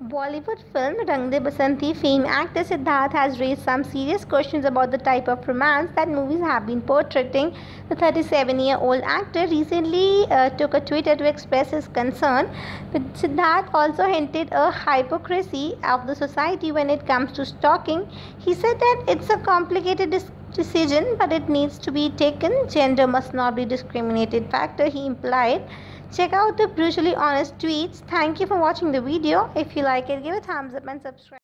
Bollywood film Rang De Basanti fame actor Siddharth has raised some serious questions about the type of romance that movies have been portraying. The 37-year-old actor recently uh, took a Twitter to express his concern, but Siddharth also hinted a hypocrisy of the society when it comes to stalking. He said that it's a complicated decision, but it needs to be taken. Gender must not be discriminated factor, he implied. Check out the brutally honest tweets. Thank you for watching the video. If you like it, give it a thumbs up and subscribe.